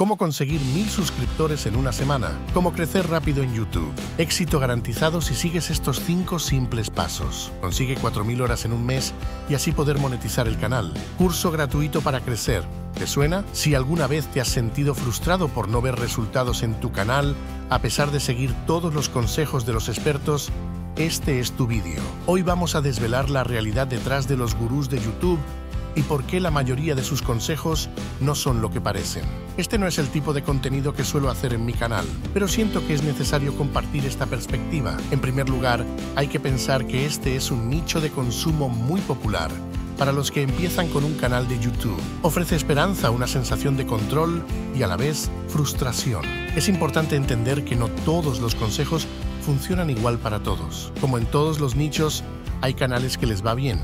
cómo conseguir mil suscriptores en una semana, cómo crecer rápido en YouTube. Éxito garantizado si sigues estos cinco simples pasos. Consigue 4.000 horas en un mes y así poder monetizar el canal. Curso gratuito para crecer. ¿Te suena? Si alguna vez te has sentido frustrado por no ver resultados en tu canal, a pesar de seguir todos los consejos de los expertos, este es tu vídeo. Hoy vamos a desvelar la realidad detrás de los gurús de YouTube y por qué la mayoría de sus consejos no son lo que parecen. Este no es el tipo de contenido que suelo hacer en mi canal, pero siento que es necesario compartir esta perspectiva. En primer lugar, hay que pensar que este es un nicho de consumo muy popular para los que empiezan con un canal de YouTube. Ofrece esperanza, una sensación de control y a la vez frustración. Es importante entender que no todos los consejos funcionan igual para todos. Como en todos los nichos, hay canales que les va bien,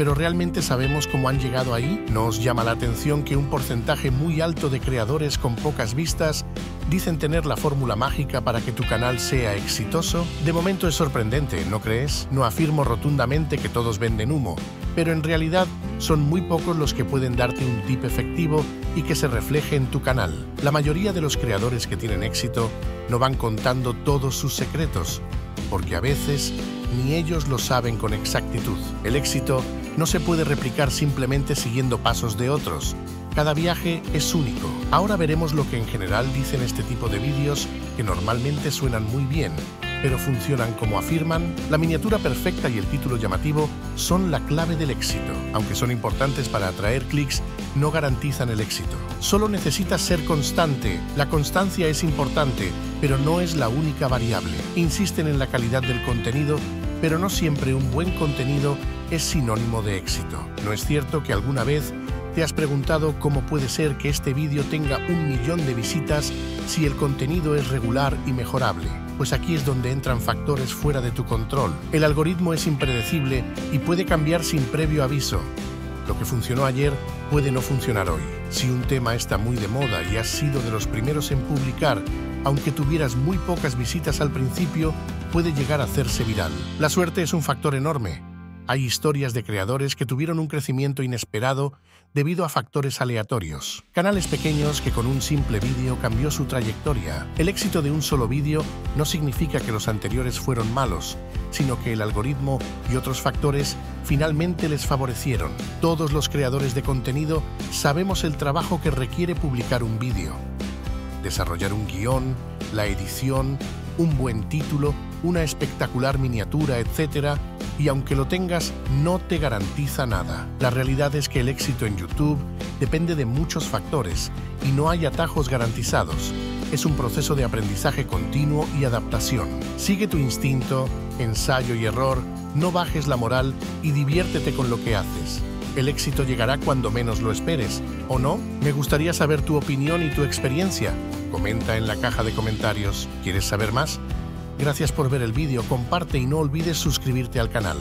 pero ¿realmente sabemos cómo han llegado ahí? ¿Nos llama la atención que un porcentaje muy alto de creadores con pocas vistas dicen tener la fórmula mágica para que tu canal sea exitoso? De momento es sorprendente, ¿no crees? No afirmo rotundamente que todos venden humo, pero en realidad son muy pocos los que pueden darte un tip efectivo y que se refleje en tu canal. La mayoría de los creadores que tienen éxito no van contando todos sus secretos, porque a veces ni ellos lo saben con exactitud. El éxito no se puede replicar simplemente siguiendo pasos de otros. Cada viaje es único. Ahora veremos lo que en general dicen este tipo de vídeos que normalmente suenan muy bien, pero funcionan como afirman, la miniatura perfecta y el título llamativo son la clave del éxito. Aunque son importantes para atraer clics, no garantizan el éxito. Solo necesitas ser constante. La constancia es importante, pero no es la única variable. Insisten en la calidad del contenido, pero no siempre un buen contenido es sinónimo de éxito. ¿No es cierto que alguna vez te has preguntado cómo puede ser que este vídeo tenga un millón de visitas si el contenido es regular y mejorable? Pues aquí es donde entran factores fuera de tu control. El algoritmo es impredecible y puede cambiar sin previo aviso. Lo que funcionó ayer puede no funcionar hoy. Si un tema está muy de moda y has sido de los primeros en publicar, aunque tuvieras muy pocas visitas al principio, puede llegar a hacerse viral. La suerte es un factor enorme. Hay historias de creadores que tuvieron un crecimiento inesperado debido a factores aleatorios. Canales pequeños que con un simple vídeo cambió su trayectoria. El éxito de un solo vídeo no significa que los anteriores fueron malos, sino que el algoritmo y otros factores finalmente les favorecieron. Todos los creadores de contenido sabemos el trabajo que requiere publicar un vídeo. Desarrollar un guion, la edición, un buen título, una espectacular miniatura, etc., y aunque lo tengas, no te garantiza nada. La realidad es que el éxito en YouTube depende de muchos factores y no hay atajos garantizados. Es un proceso de aprendizaje continuo y adaptación. Sigue tu instinto, ensayo y error, no bajes la moral y diviértete con lo que haces. El éxito llegará cuando menos lo esperes, ¿o no? Me gustaría saber tu opinión y tu experiencia. Comenta en la caja de comentarios. ¿Quieres saber más? Gracias por ver el vídeo, comparte y no olvides suscribirte al canal.